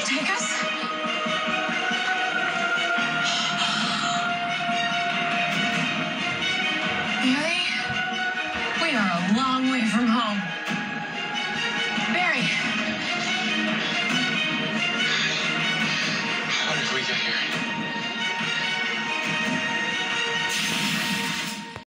she take us? Barry? We are a long way from home. Barry! How did we get here?